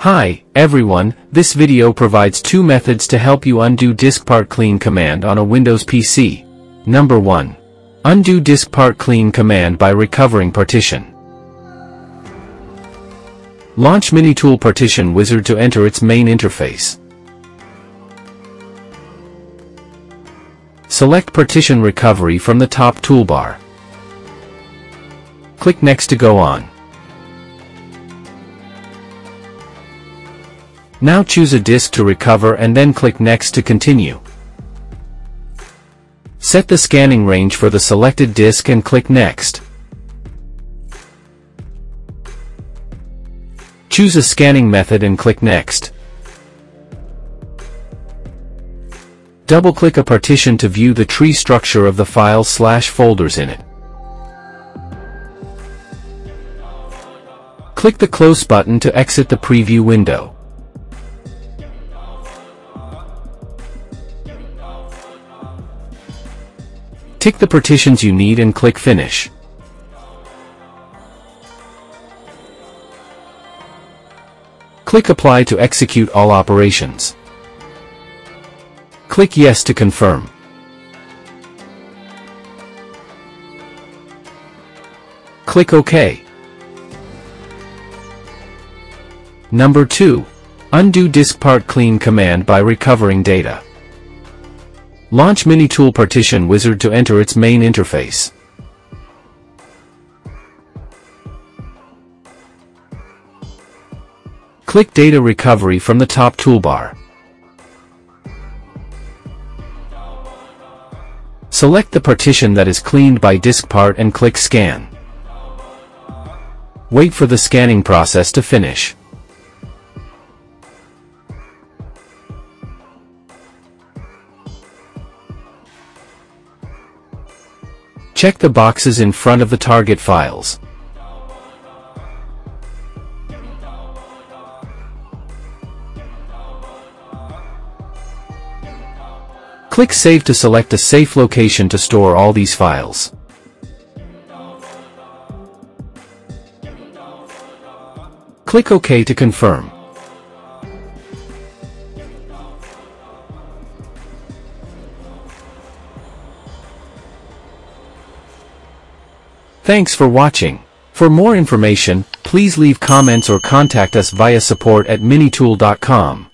Hi, everyone, this video provides two methods to help you undo diskpart clean command on a Windows PC. Number 1. Undo diskpart clean command by recovering partition. Launch Minitool Partition Wizard to enter its main interface. Select Partition Recovery from the top toolbar. Click Next to go on. Now choose a disk to recover and then click Next to continue. Set the scanning range for the selected disk and click Next. Choose a scanning method and click Next. Double-click a partition to view the tree structure of the files slash folders in it. Click the Close button to exit the preview window. Tick the partitions you need and click Finish. Click Apply to execute all operations. Click Yes to confirm. Click OK. Number 2. Undo diskpart clean command by recovering data. Launch Minitool Partition Wizard to enter its main interface. Click Data Recovery from the top toolbar. Select the partition that is cleaned by diskpart and click Scan. Wait for the scanning process to finish. Check the boxes in front of the target files. Click Save to select a safe location to store all these files. Click OK to confirm. Thanks for watching. For more information, please leave comments or contact us via support at minitool.com.